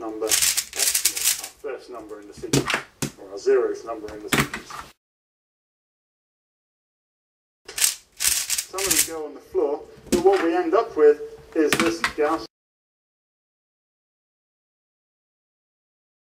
number our first number in the sequence, or our zeroth number in the sequence. Some of them go on the floor, but what we end up with is this Gauss